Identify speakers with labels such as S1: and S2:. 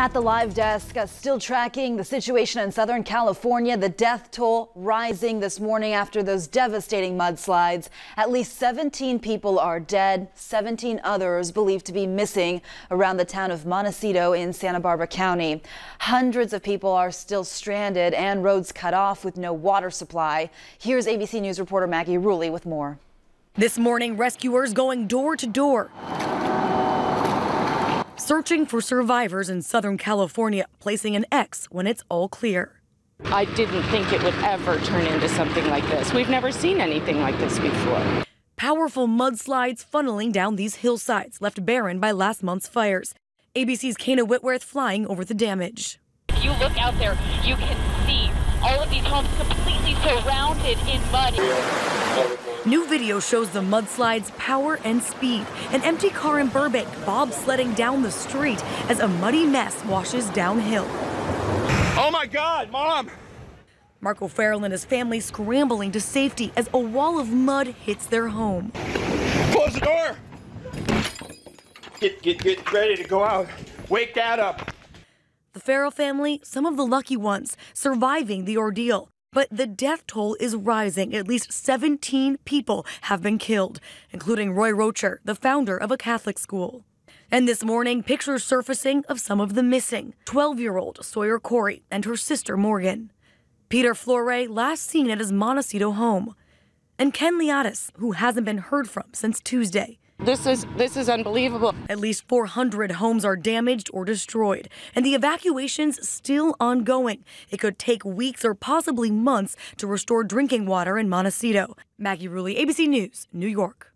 S1: At the live desk, uh, still tracking the situation in Southern California. The death toll rising this morning after those devastating mudslides. At least 17 people are dead, 17 others believed to be missing around the town of Montecito in Santa Barbara County. Hundreds of people are still stranded and roads cut off with no water supply. Here's ABC News reporter Maggie Rulli with more.
S2: This morning, rescuers going door to door searching for survivors in Southern California, placing an X when it's all clear.
S3: I didn't think it would ever turn into something like this. We've never seen anything like this before.
S2: Powerful mudslides funneling down these hillsides left barren by last month's fires. ABC's Kayna Whitworth flying over the damage.
S4: If you look out there, you can see all of these homes completely surrounded in mud.
S2: New video shows the mudslide's power and speed. An empty car in Burbank bobsledding down the street as a muddy mess washes downhill.
S5: Oh my God, Mom!
S2: Marco Farrell and his family scrambling to safety as a wall of mud hits their home.
S5: Close the door! Get, get, get ready to go out. Wake Dad up.
S2: The Farrell family, some of the lucky ones, surviving the ordeal. But the death toll is rising. At least 17 people have been killed, including Roy Rohter, the founder of a Catholic school. And this morning, pictures surfacing of some of the missing 12 year old Sawyer Corey and her sister Morgan. Peter Flore, last seen at his Montecito home. And Ken Liatis, who hasn't been heard from since Tuesday.
S3: This is this is unbelievable.
S2: At least 400 homes are damaged or destroyed, and the evacuation's still ongoing. It could take weeks or possibly months to restore drinking water in Montecito. Maggie Rulli, ABC News, New York.